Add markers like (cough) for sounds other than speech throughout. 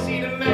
see the man.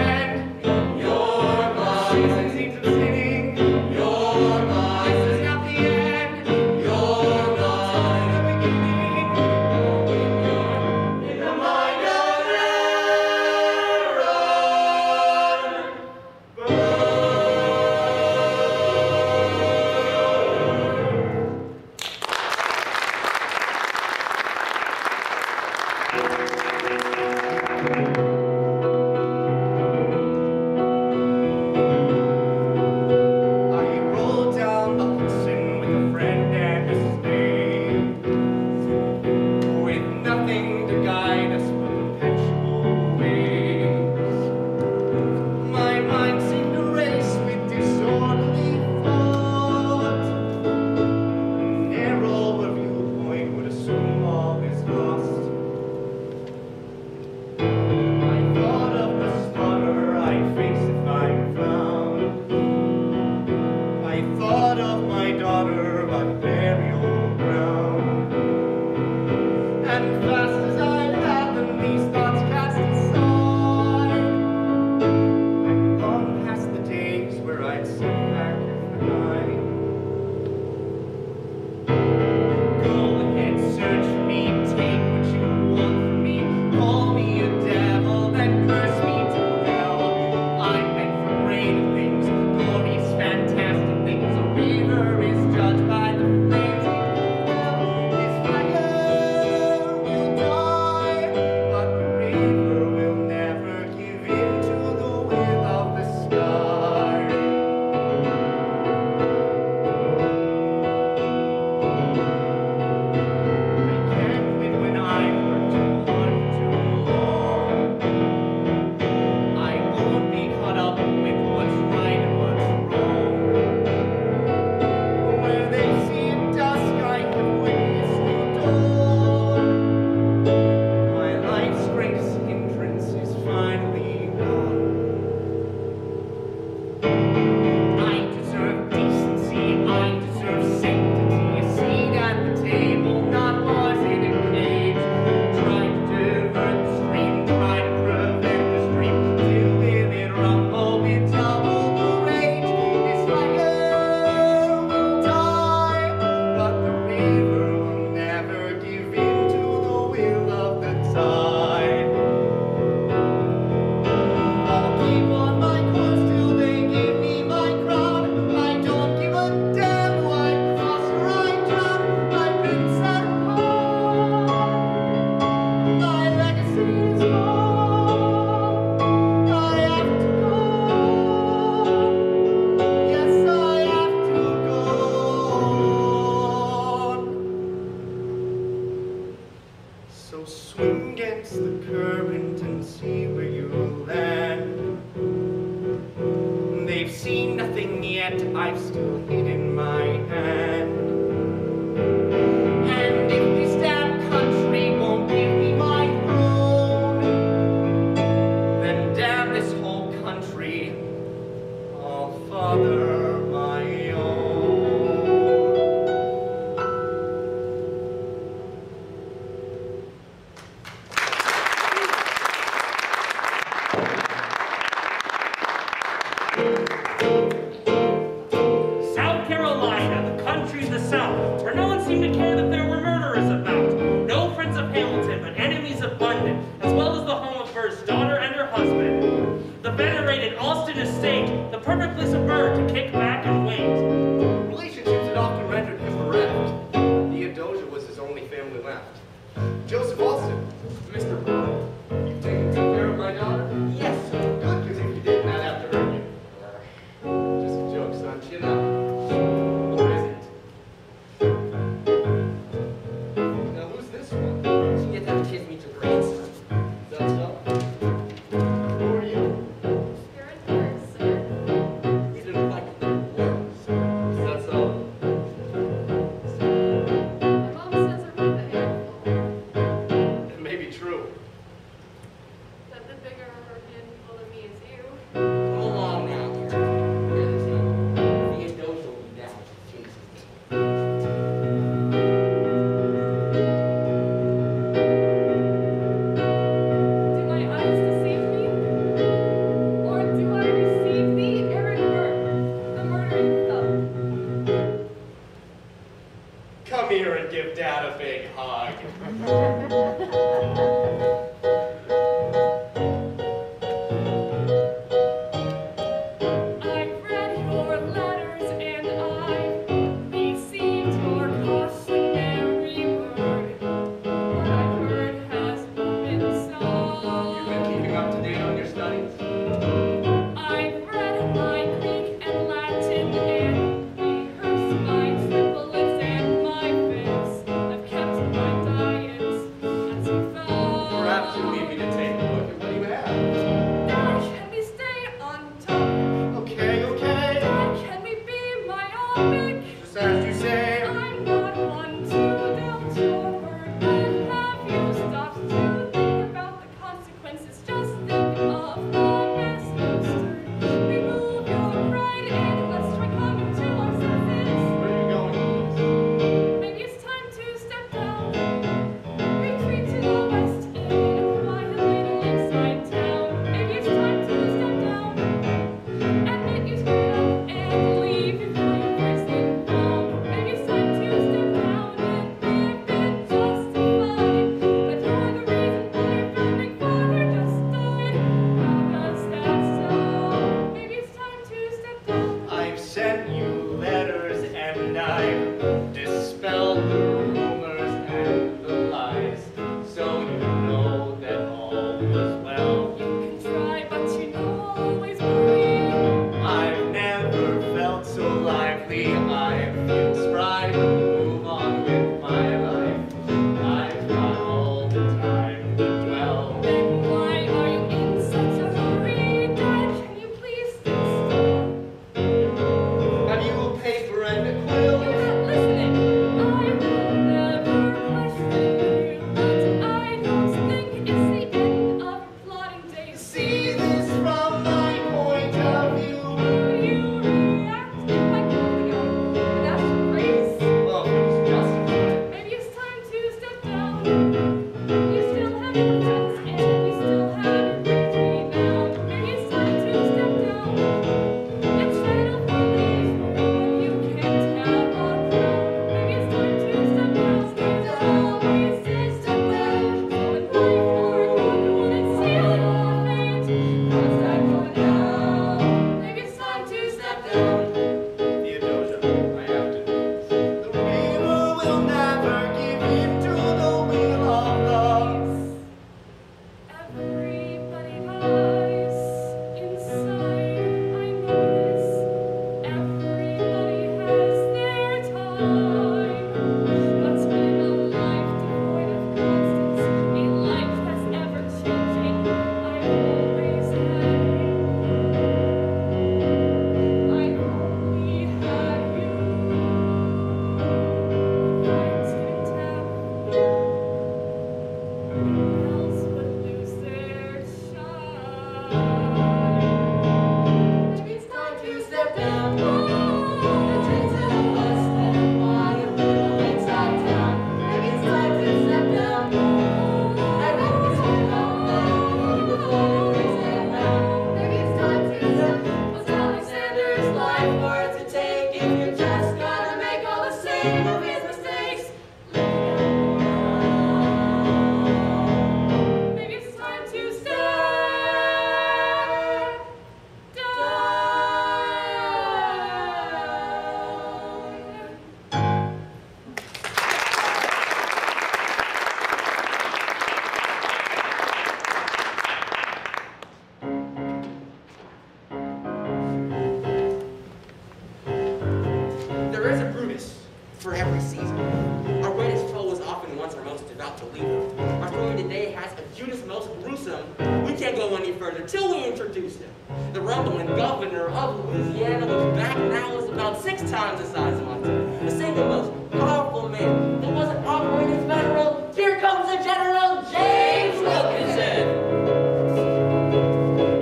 The rumbling governor of Louisiana, which back now is about six times the size of Montana. The single most powerful man that wasn't operating federal. Here comes the General James Wilkinson.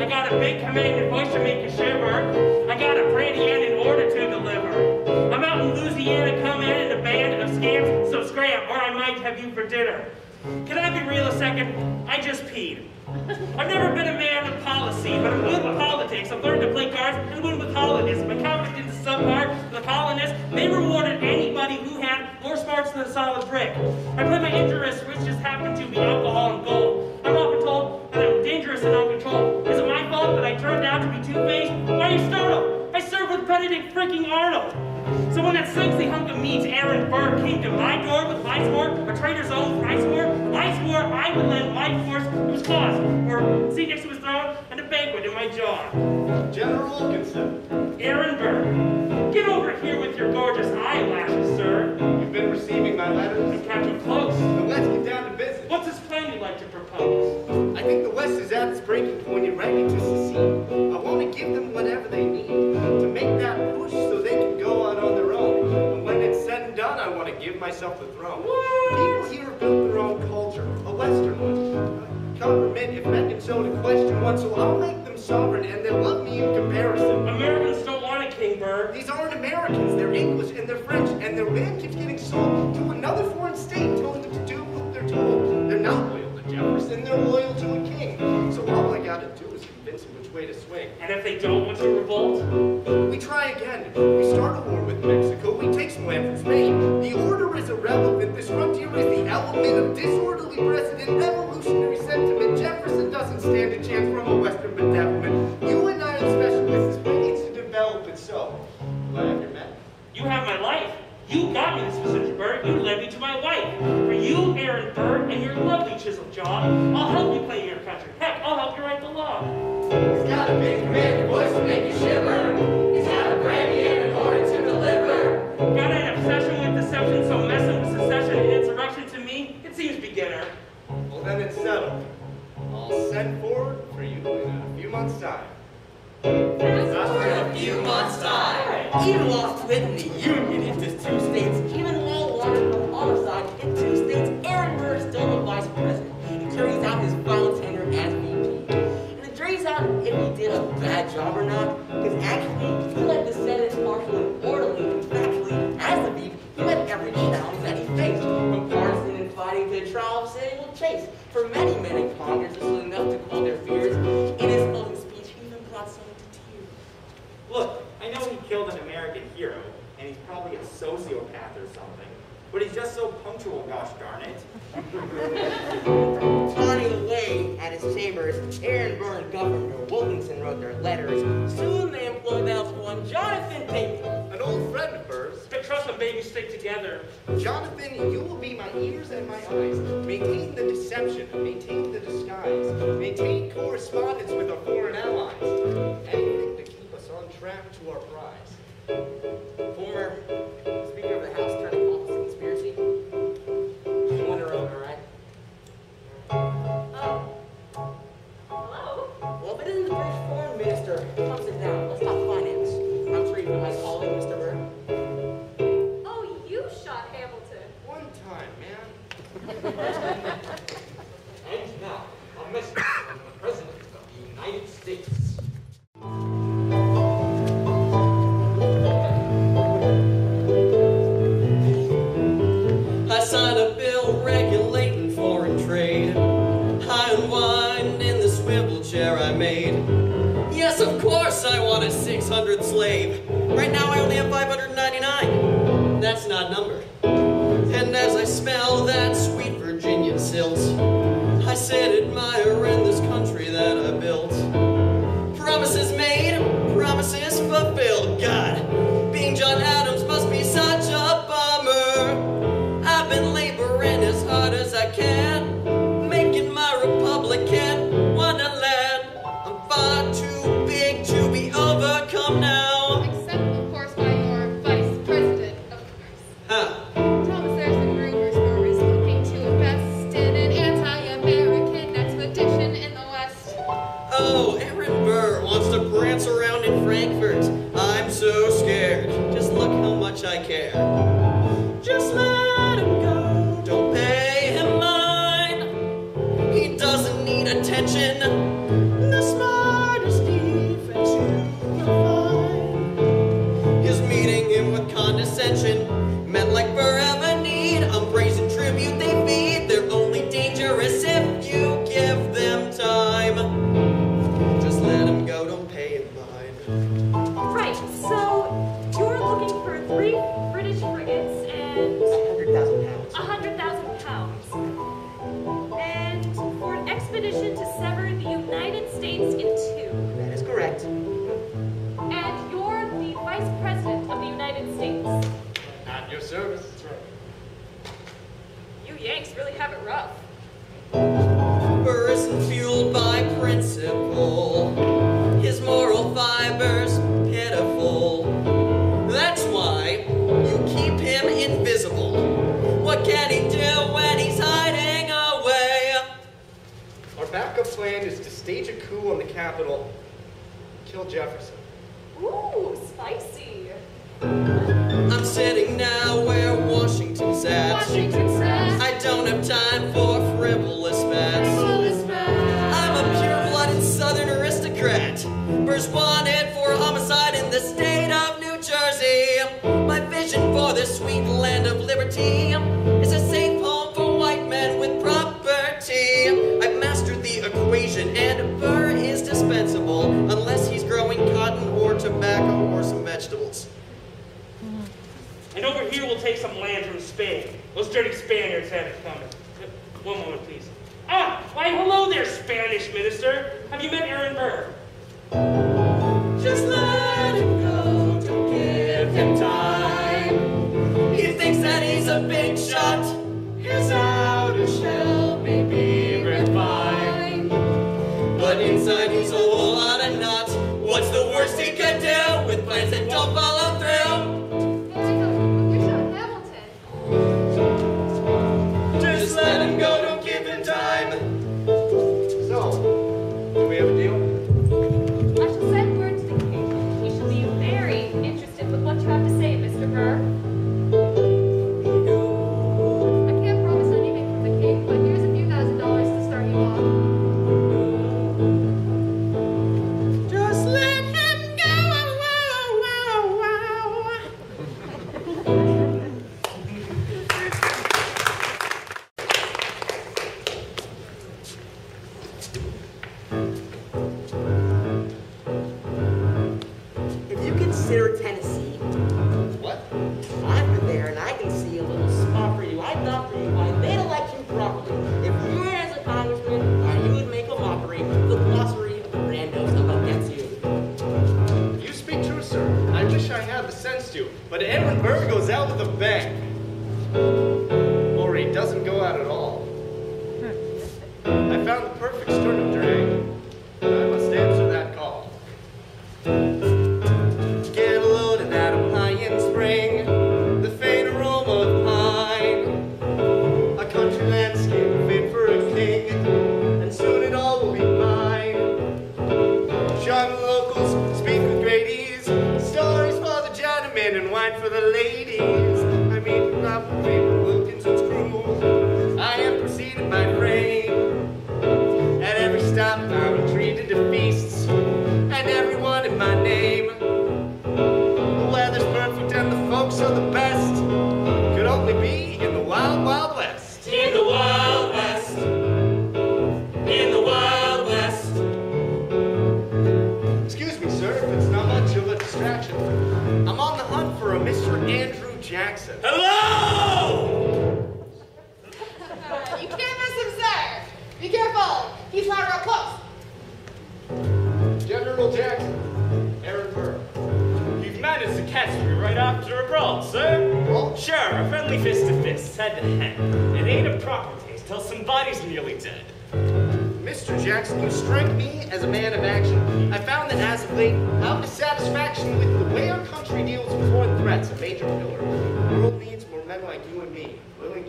I got a big commanding voice to make you shiver. I got a brandy and an order to deliver. I'm out in Louisiana come in a band of scamps, so scram, or I might have you for dinner. Can I be real a second? I just peed. I've never been a but I'm good with politics. I've learned to play cards and win with colonists. My conflict into subpart, the colonists, they rewarded anybody who had more smarts than a solid brick. I play my interests, which just happen to be alcohol and gold. I'm often told that I'm dangerous and uncontrolled. Is it my fault that I turned out to be two-faced? Why are you startled? I served with Benedict freaking Arnold. So when that sexy hunk of meat Aaron Burr came to my door with my swore, a traitor's own I swore, I swore I would lend my force his cause, or seat next to his throne and a banquet in my jaw. General Wilkinson, Aaron Burr, get over here with your gorgeous eyelashes, sir. you've been receiving my letters. I'm Captain Close. So let's get down to business. What's this plan you'd like to propose? I think the West is at its breaking point and ready to secede. I want to give them whatever they need to make that push so they can go out on their own. And when it's said and done, I want to give myself the throne. People Americans, my life. You got me this position, Burr. You led me to my wife. For you, Aaron Burr, and your lovely chiseled jaw, I'll help you play your country. Heck, I'll help you write the law. He's got a big commanding voice to make you shiver. He's got a brandy and an order to deliver. Got an obsession with deception, so messing with secession and insurrection to me, it seems beginner. Well, then it's settled. I'll send forward for you in a few months' time. a few months' time. Even while splitting the union into two states, even while wanting on homicide in two states, Aaron Burr is still the vice president. He carries out his final tenure as VP. And it drags out if he did a bad job or not, because actually, he led the Senate partially and orderly and factually as the VP. He met every challenge that he faced, from partisan infighting to the trial of Samuel Chase. For many baby, stick together. Jonathan, you will be my ears and my eyes. Maintain the deception, maintain the disguise, maintain correspondence with our foreign allies. Anything to keep us on track to our prize. Former Speaker of the House slave. Right now I only have 599. That's not odd number. And as I smell that And over here we'll take some land from Spain. Those dirty Spaniards have it coming. One moment, please. Ah, why hello there, Spanish minister. Have you met Aaron Burr? Just let him go, don't give him time. He thinks that he's a big shot.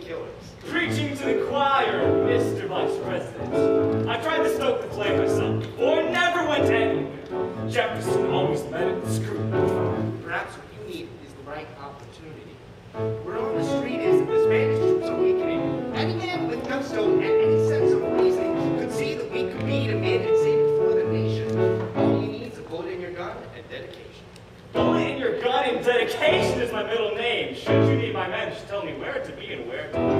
killers. Preaching to the choir, Mr. Vice President. I tried to stoke the flame myself, or never went anywhere. Jefferson always met it screw. Perhaps what you need is the right opportunity. We're on the street me where to be and where to be.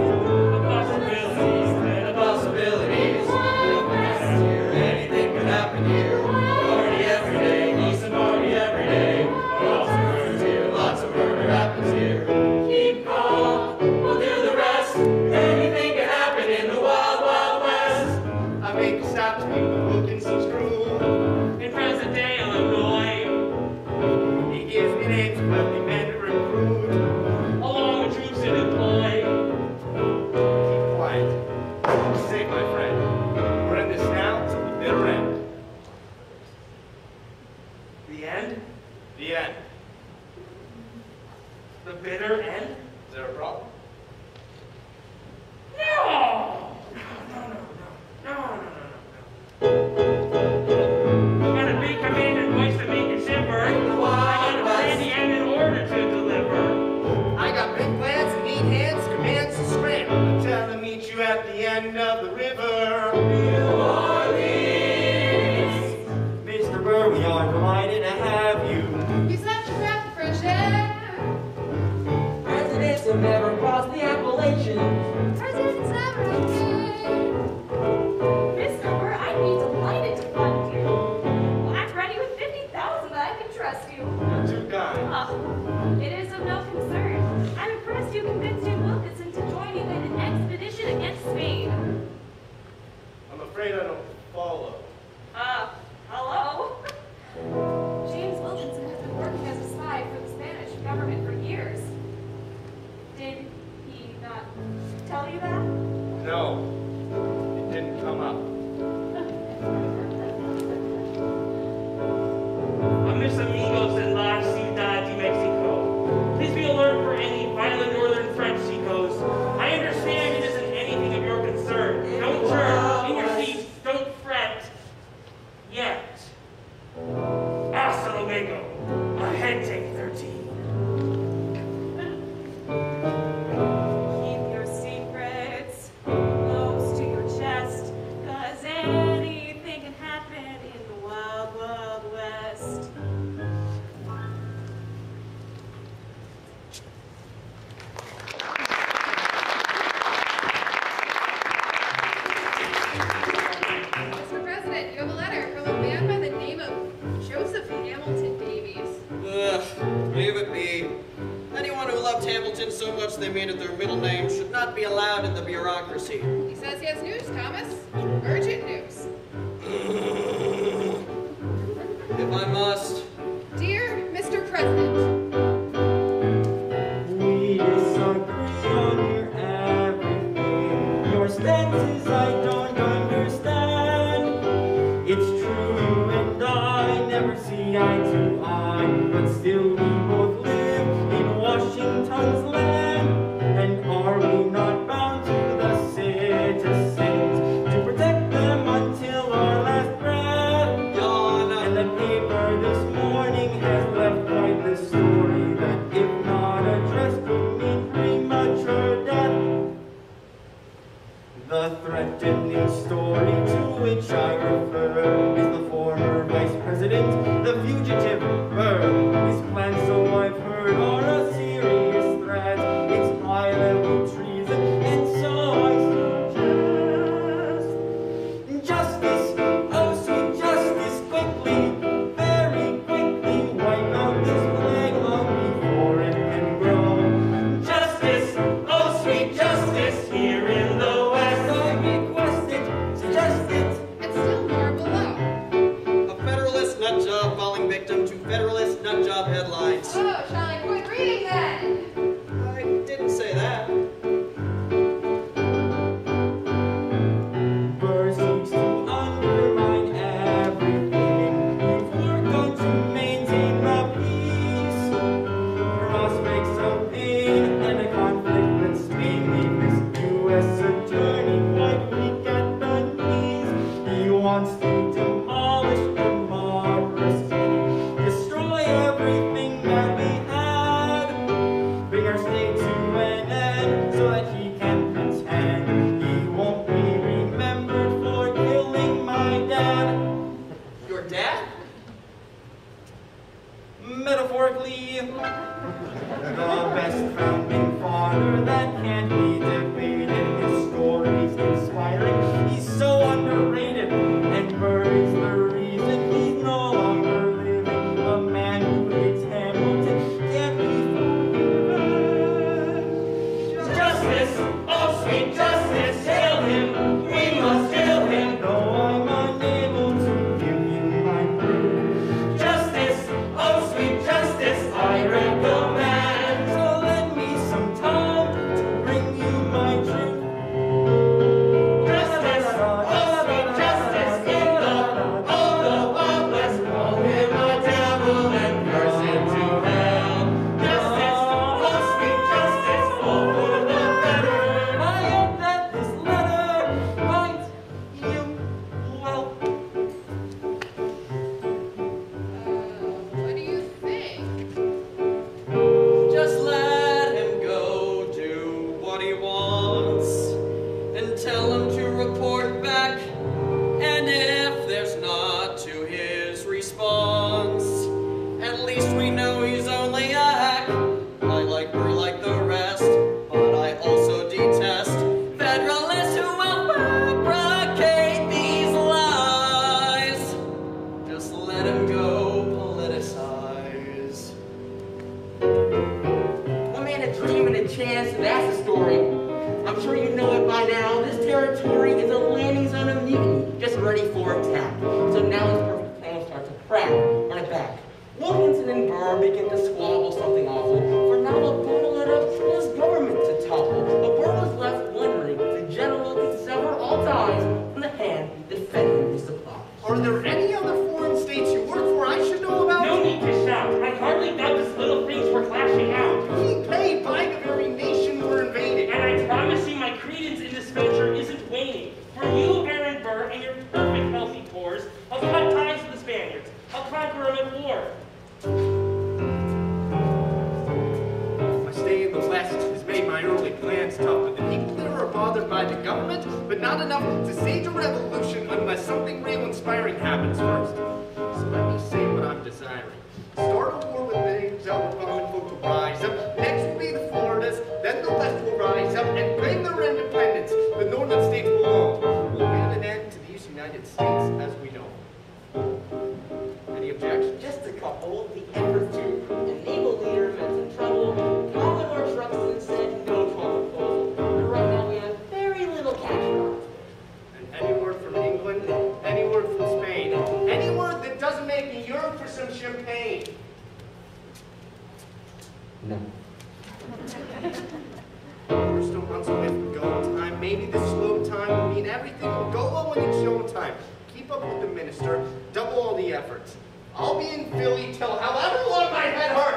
Cornerstone runs away from go time. Maybe this slow time will mean everything will go well when it's showtime. Keep up with the minister. Double all the efforts. I'll be in Philly till however long my head hurts.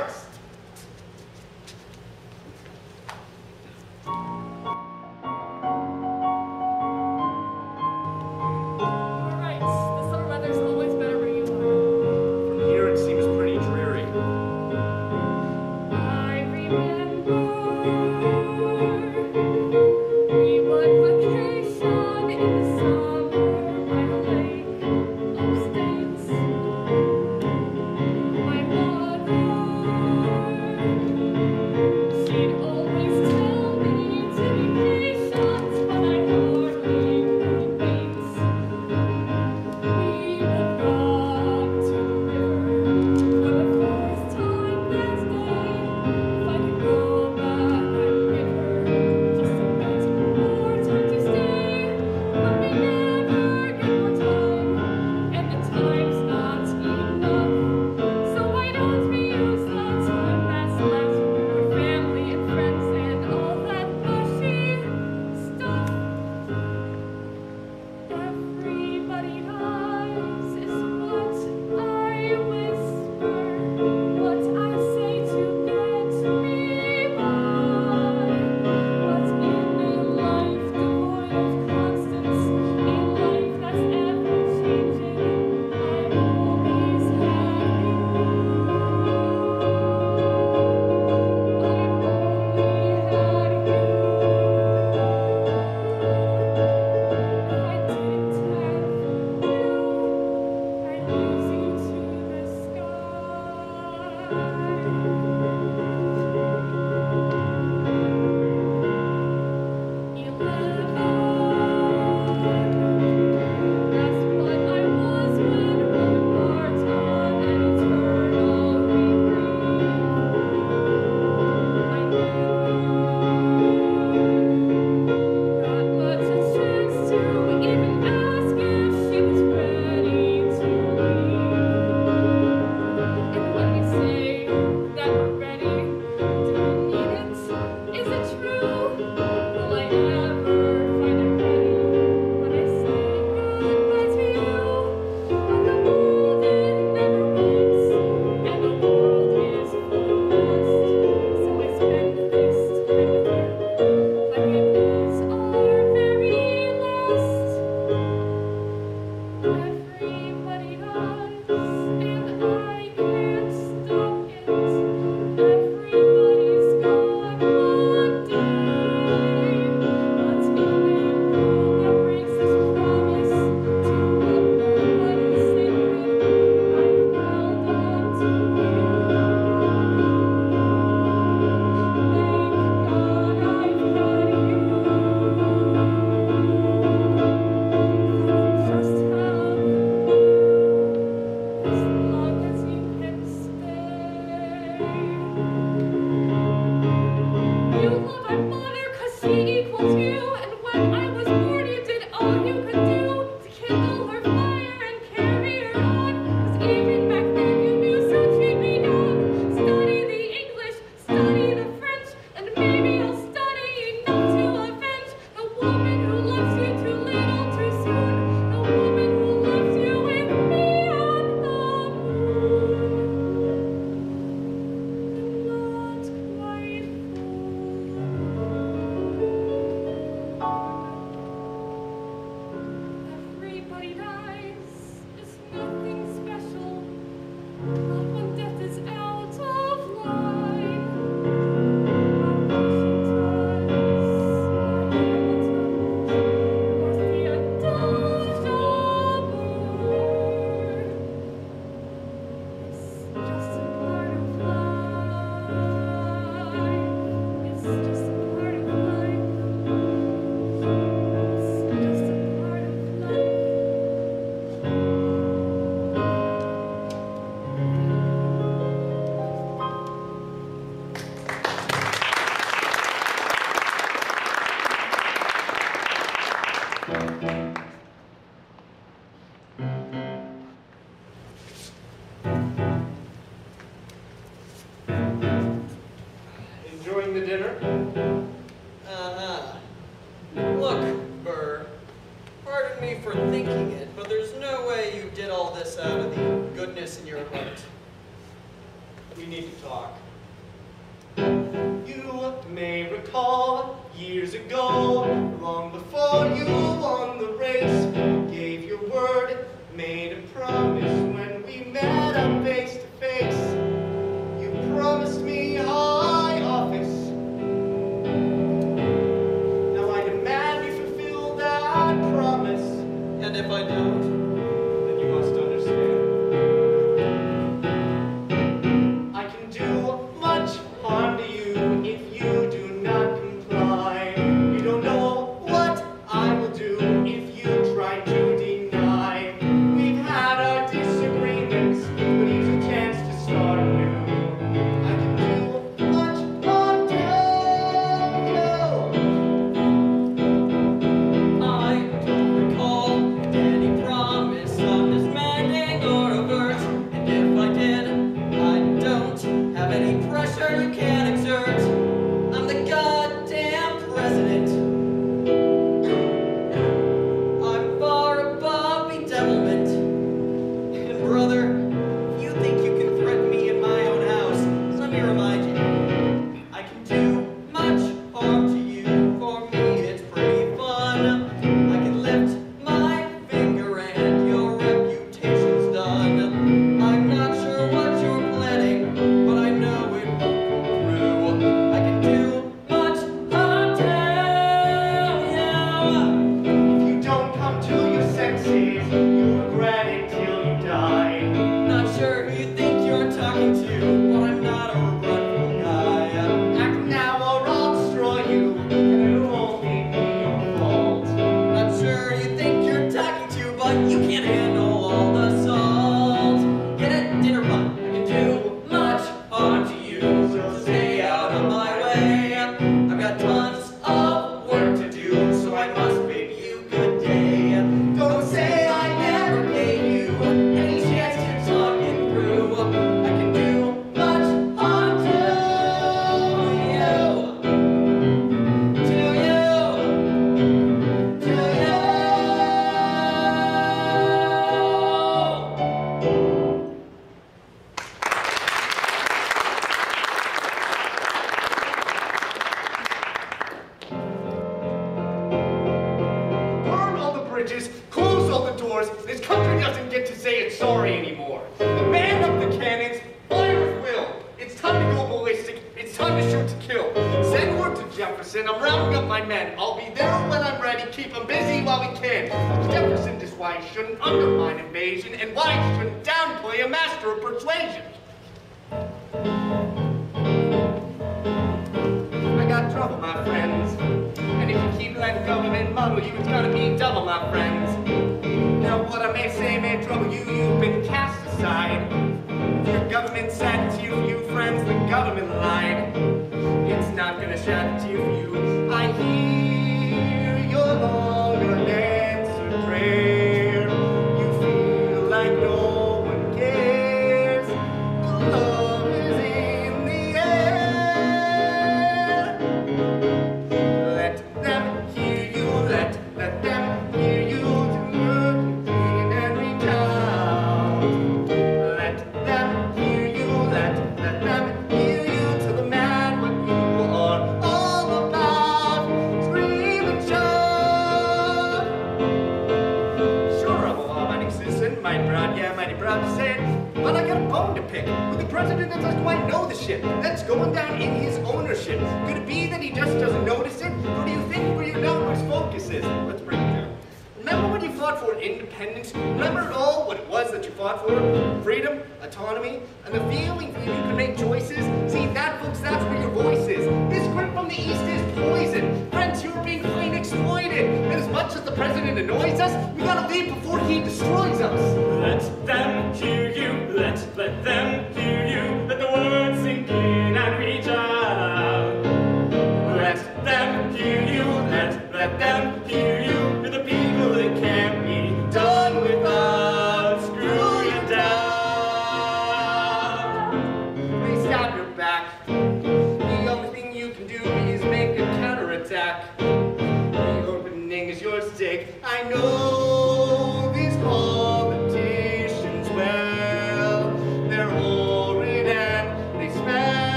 that you fought for, freedom, autonomy, and the feeling that you can make choices. See, that, folks, that's where your voice is. This grip from the East is poison. Friends, you are being plain exploited. And as much as the president annoys us, we gotta leave before he destroys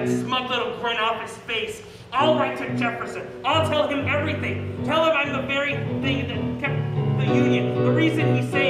that smug little grin off his face. I'll write to Jefferson. I'll tell him everything. Tell him I'm the very thing that kept the Union, the reason he saved.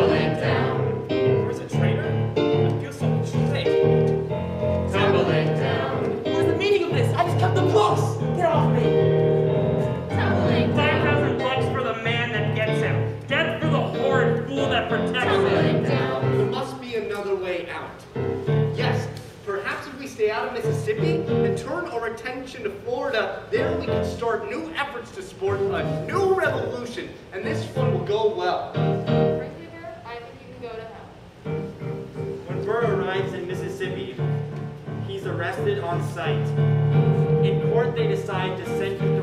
to Florida. There we can start new efforts to support a new revolution, and this one will go well. When Burr arrives in Mississippi, he's arrested on sight. In court, they decide to send him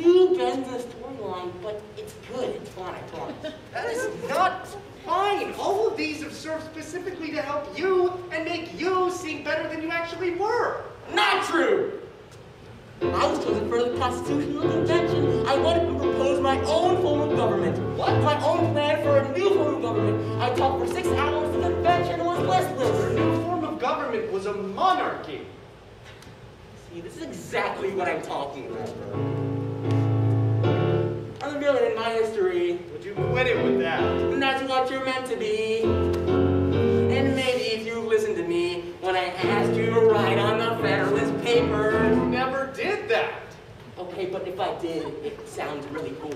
making a few bends in the storyline, but it's good. It's fun, I promise. That is not fine. All of these have served specifically to help you and make you seem better than you actually were. Not true! I was chosen for the Constitutional Convention. I wanted to propose my own form of government. What? My own plan for a new form of government. I talked for six hours. The convention was Your listless. new form of government was a monarchy. See, this is exactly what I'm talking about, a villain in my history, Would you quit it with that? and that's what you're meant to be. And maybe if you listened to me when I asked you to write on the Federalist Papers, You never did that. Okay, but if I did, it sounds really cool.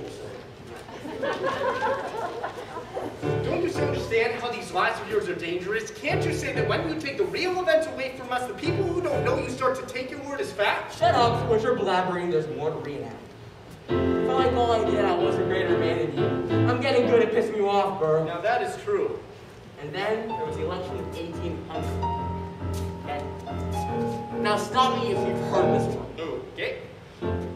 Don't you understand how these lies of yours are dangerous? Can't you say that when you take the real events away from us, the people who don't know you start to take your word as fact? Shut up, when you're blabbering, there's more to. Felt like all I did, I was a greater man than you. I'm getting good at pissing you off, Burr. Now that is true. And then there was the election of 1800. Okay? Now stop me if you've heard this one. Okay.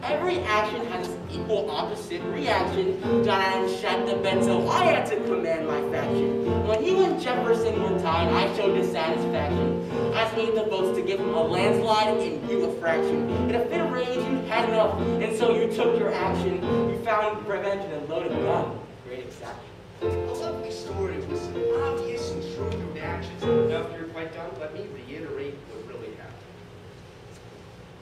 Every action has its equal opposite reaction. John Adams the benzo. I had to command my faction. When he and Jefferson were tied, I showed dissatisfaction. I paid the votes to give him a landslide and you a fraction. In a fit of rage, you had enough, and so you took your action. You found prevention and loaded gun. Great exception. A lovely story with some obvious and true reactions. Now, if you're quite done, let me reiterate what really happened.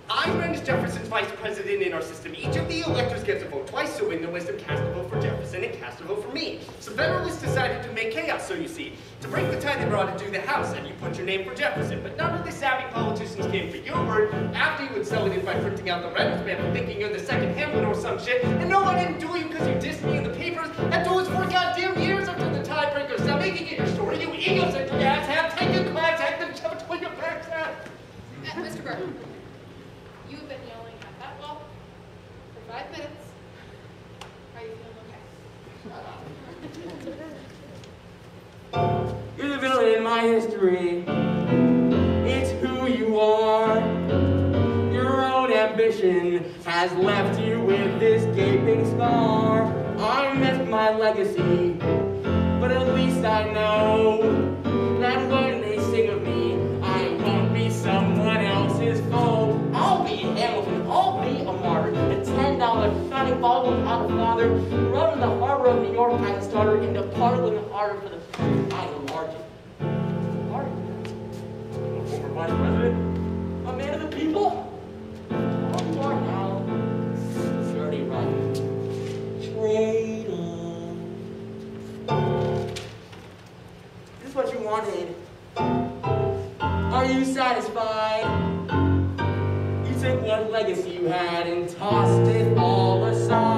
I ran as Jefferson's vice president in our system. Each of the electors gets a vote twice, so in the wisdom, cast a vote for Jefferson and cast a vote for me. So Federalists decided to make chaos, so you see. To break the tie, they brought it to the House, and you put your name for Jefferson. But none of the savvy politicians came for your word after you would sell it by printing out the Reynolds man thinking you're the second Hamlet or some shit. And no, I didn't do you because you dissed me in the papers and those four goddamn years after the tiebreakers. Now making it your story, you egocentric ass have taken class act and shove it your backs ass. Uh, Mr. Burke, you've been yelling at that wall for five minutes. You're the villain in my history. It's who you are. Your own ambition has left you with this gaping scar. I missed my legacy, but at least I know and following our Father, who in the harbor of New York as a starter and departed in harbor for the first time of Larkin. Larkin? A former vice president? A man of the people? All you are now, dirty right. Traitor. Is what you wanted? Are you satisfied? legacy you had and tossed it all aside.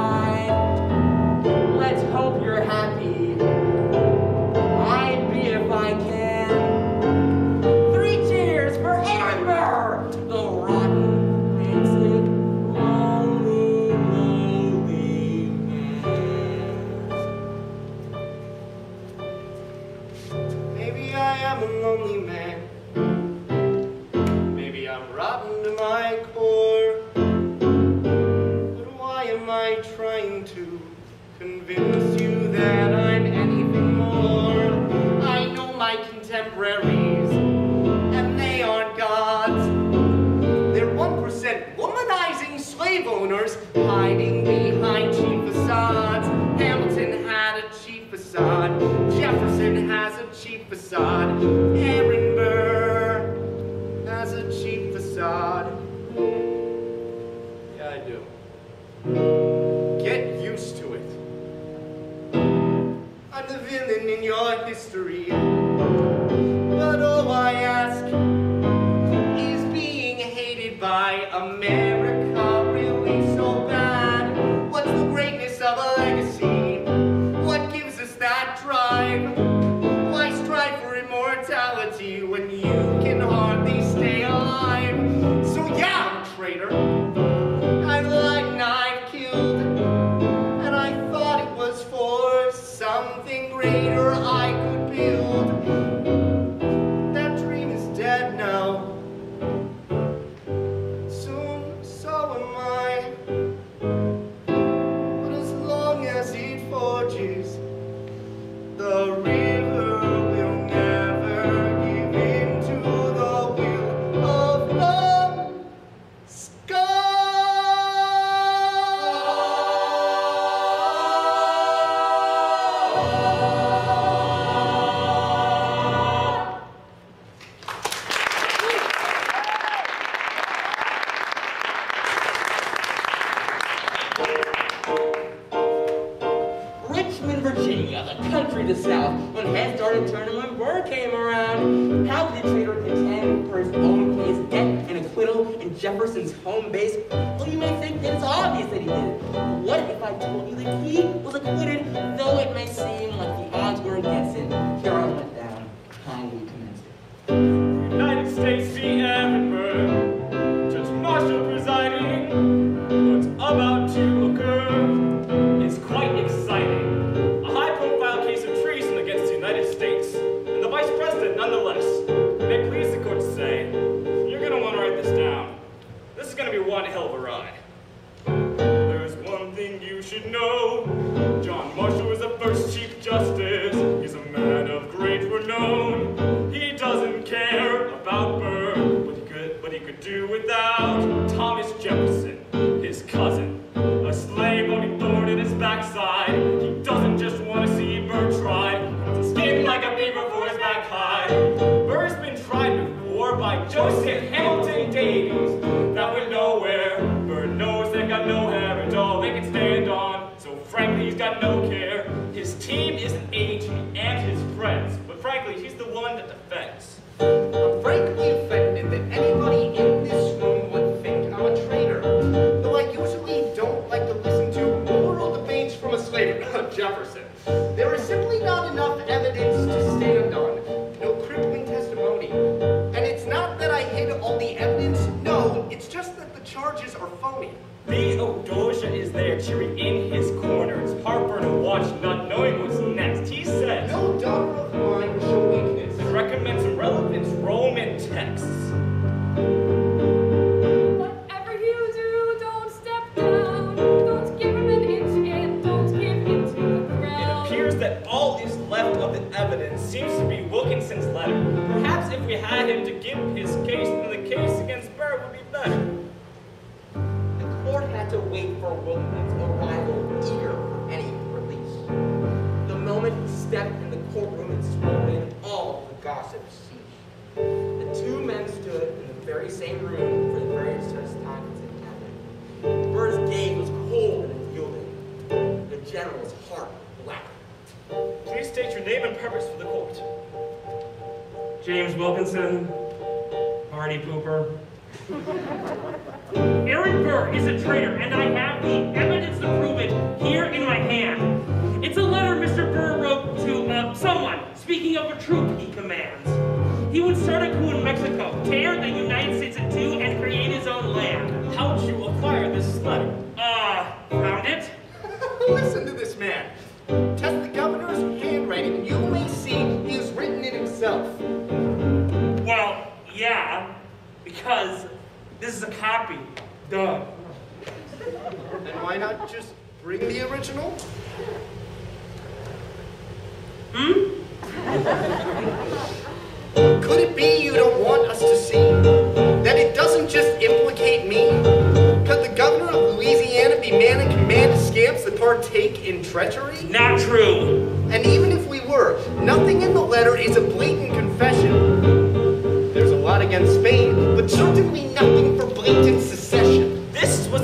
facade. Aaron Burr has a cheap facade. Yeah, I do. Get used to it. I'm the villain in your history. you. The two men stood in the very same room for the very first time since it happened. Gaze was cold and unyielding. The general's heart black. Please state your name and purpose for the court. James Wilkinson, Hardy Pooper. (laughs) Aaron Burr is a traitor, and I have the evidence to prove it here in my hand. It's a letter Mr. Burr wrote to uh, someone, speaking of a troop he commands. He would start a coup in Mexico, tear the United States in two, and create his own land. How'd you acquire this letter? Uh, found it? (laughs) Listen to this man. Test the governor's handwriting, and you may see he has written it himself. Well, yeah, because this is a copy. Duh. And why not just bring the original? Hmm? Could it be you don't want us to see that it doesn't just implicate me? Could the governor of Louisiana be man in command of scamps that partake in treachery? Not true. And even if we were, nothing in the letter is a blatant confession. There's a lot against Spain, but certainly nothing for blatant secession.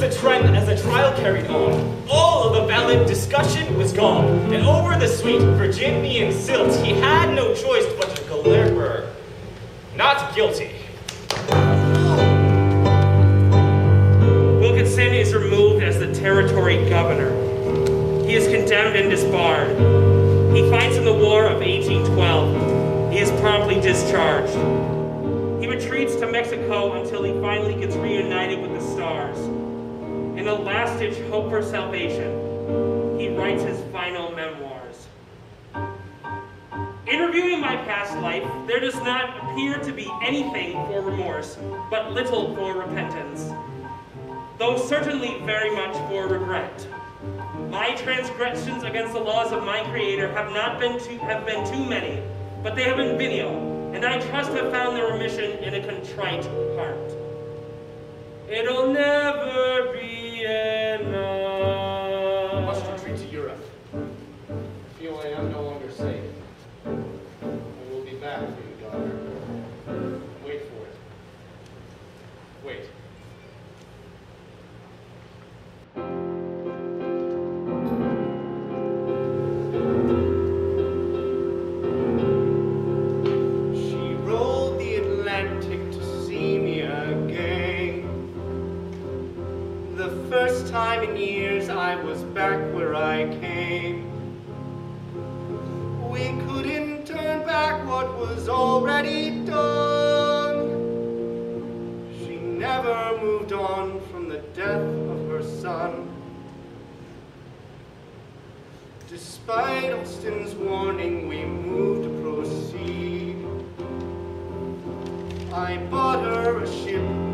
The trend as the trial carried on. All of the valid discussion was gone, and over the sweet Virginian silt, he had no choice but to declare her not guilty. Wilkinson is removed as the territory governor. He is condemned and disbarred. He fights in the War of 1812. He is promptly discharged. He retreats to Mexico until he finally gets reunited with the stars. In a last-ditch hope for salvation, he writes his final memoirs. Interviewing my past life, there does not appear to be anything for remorse, but little for repentance though certainly very much for regret. My transgressions against the laws of my Creator have not been too, have been too many, but they have been venial, and I trust have found their remission in a contrite heart. It'll never be enough. I came. We couldn't turn back what was already done. She never moved on from the death of her son. Despite Alston's warning, we moved to proceed. I bought her a ship